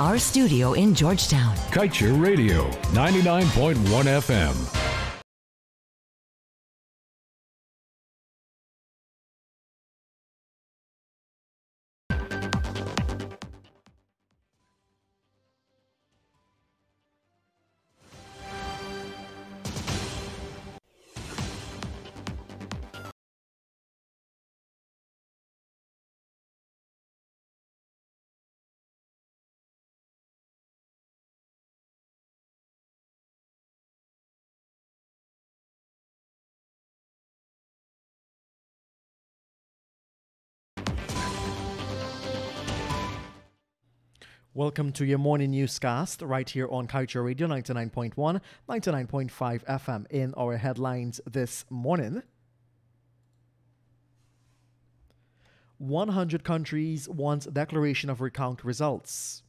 our studio in Georgetown. Kaieteur Radio, 99.1 FM. Welcome to your morning newscast right here on Kaieteur Radio 99.1, 99.5 FM in our headlines this morning. 100 countries want declaration of recount results.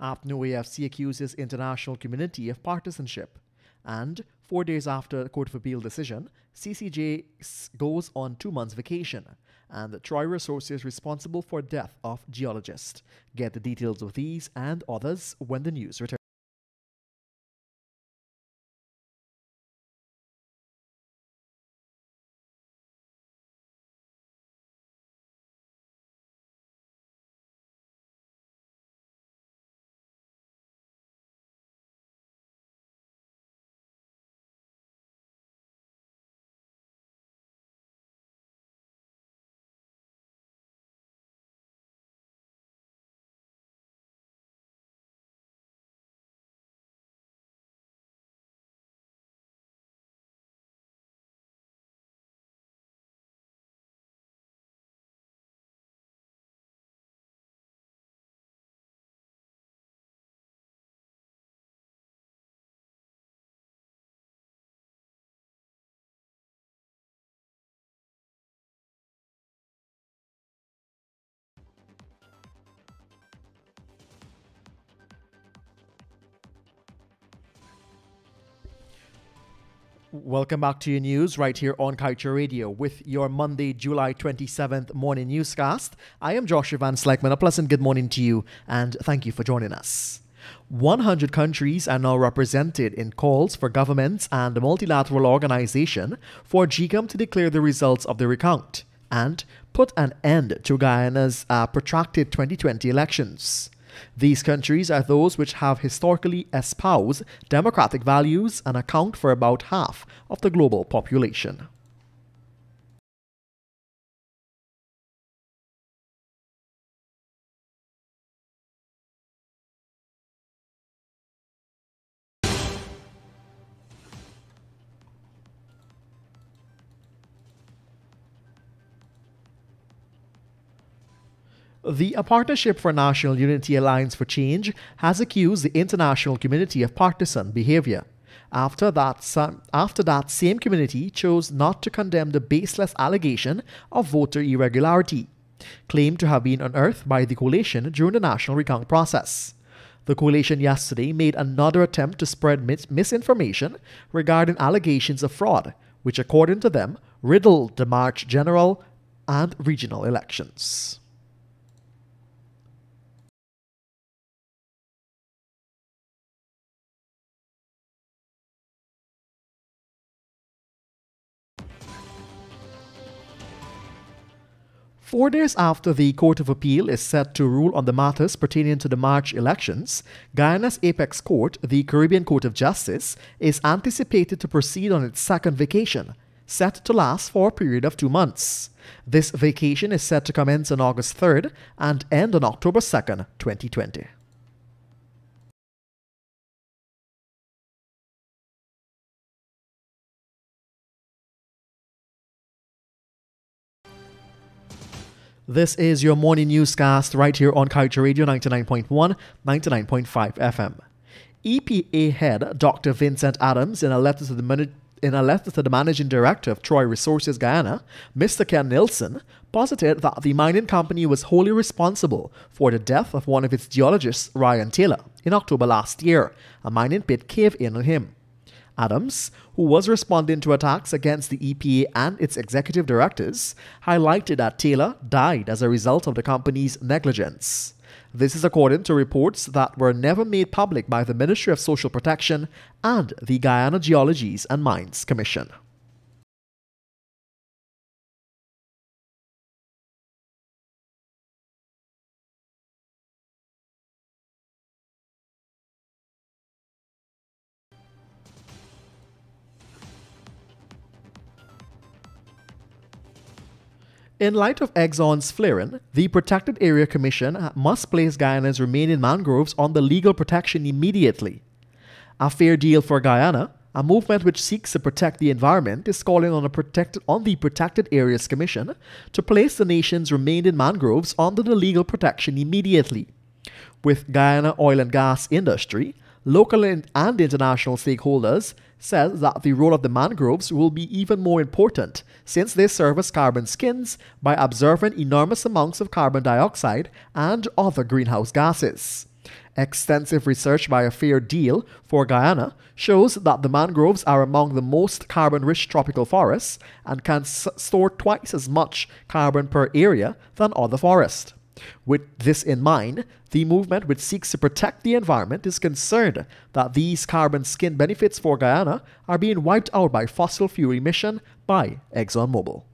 APNU AFC accuses international community of partisanship. And four days after the Court of Appeal decision, CCJ goes on two months vacation and the Troy Resources responsible for death of geologist. Get the details of these and others when the news returns. Welcome back to your news right here on Kaieteur Radio with your Monday, July 27th morning newscast. I am Joshua Van Slykeman. A pleasant good morning to you and thank you for joining us. 100 countries are now represented in calls for governments and the multilateral organization for GECOM to declare the results of the recount and put an end to Guyana's uh, protracted 2020 elections. These countries are those which have historically espoused democratic values and account for about half of the global population. The Partnership for National Unity Alliance for Change has accused the international community of partisan behavior. After that, after that same community chose not to condemn the baseless allegation of voter irregularity, claimed to have been unearthed by the coalition during the national recount process. The coalition yesterday made another attempt to spread mis- misinformation regarding allegations of fraud, which, according to them, riddled the March general and regional elections. Four days after the Court of Appeal is set to rule on the matters pertaining to the March elections, Guyana's apex court, the Caribbean Court of Justice, is anticipated to proceed on its second vacation, set to last for a period of two months. This vacation is set to commence on August 3rd and end on October 2nd, 2020. This is your morning newscast right here on Kaieteur Radio 99.1, 99.5 FM. EPA head Dr. Vincent Adams, in a letter to the in a letter to the managing director of Troy Resources Guyana, Mr. Ken Nilsson, posited that the mining company was wholly responsible for the death of one of its geologists, Ryan Taylor, in October last year. A mining pit caved in on him. Adams, who was responding to attacks against the EPA and its executive directors, highlighted that Taylor died as a result of the company's negligence. This is according to reports that were never made public by the Ministry of Social Protection and the Guyana Geologies and Mines Commission. In light of Exxon's flaring, the Protected Area Commission must place Guyana's remaining mangroves on the legal protection immediately. A fair deal for Guyana, a movement which seeks to protect the environment, is calling on, protected, on the Protected Areas Commission to place the nation's remaining mangroves under the legal protection immediately. With Guyana oil and gas industry, local and international stakeholders says that the role of the mangroves will be even more important since they serve as carbon sinks by absorbing enormous amounts of carbon dioxide and other greenhouse gases. Extensive research by a fair deal for Guyana shows that the mangroves are among the most carbon rich tropical forests and can s- store twice as much carbon per area than other forests. With this in mind, the movement which seeks to protect the environment is concerned that these carbon sink benefits for Guyana are being wiped out by fossil fuel emission by ExxonMobil.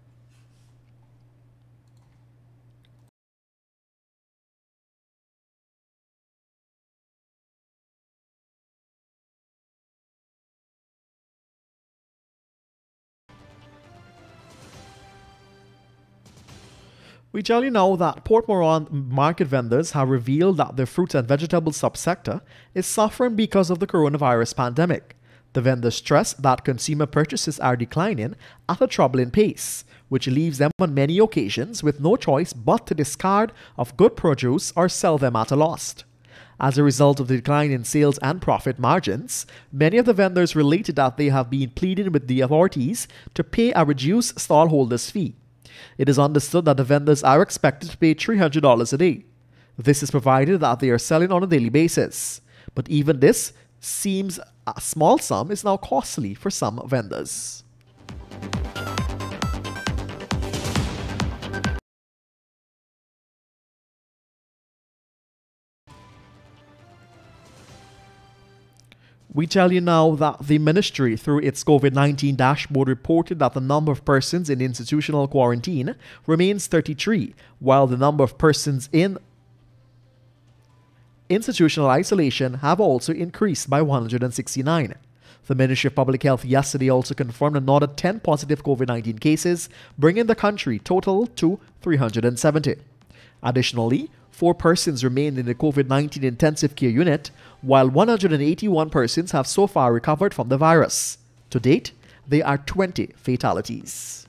We tell you now that Port Mourant market vendors have revealed that the fruit and vegetable subsector is suffering because of the coronavirus pandemic. The vendors stress that consumer purchases are declining at a troubling pace, which leaves them on many occasions with no choice but to discard of good produce or sell them at a loss. As a result of the decline in sales and profit margins, many of the vendors related that they have been pleading with the authorities to pay a reduced stallholders fee. It is understood that the vendors are expected to pay $300 a day. This is provided that they are selling on a daily basis. But even this seems a small sum is now costly for some vendors. We tell you now that the ministry, through its COVID 19 dashboard, reported that the number of persons in institutional quarantine remains 33, while the number of persons in institutional isolation have also increased by 169. The Ministry of Public Health yesterday also confirmed another 10 positive COVID 19 cases, bringing the country total to 370. Additionally, four persons remain in the COVID 19 intensive care unit, while 181 persons have so far recovered from the virus. To date, there are 20 fatalities.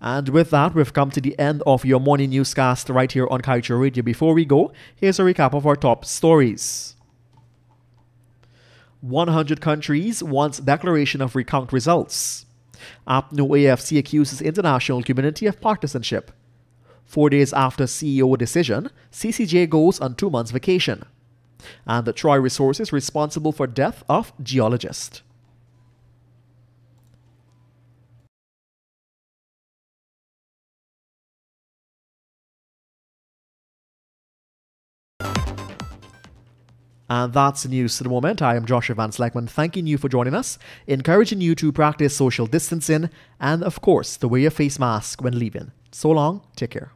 And with that, we've come to the end of your morning newscast right here on Kaieteur Radio. Before we go, here's a recap of our top stories. 100 countries wants declaration of recount results. APNU AFC accuses international community of partisanship. Four days after CEO decision, CCJ goes on two months vacation. And the Troy Resources responsible for death of geologist. And that's the news to the moment. I am Joshua Van Slackman, thanking you for joining us, encouraging you to practice social distancing, and of course, to wear your face mask when leaving. So long, take care.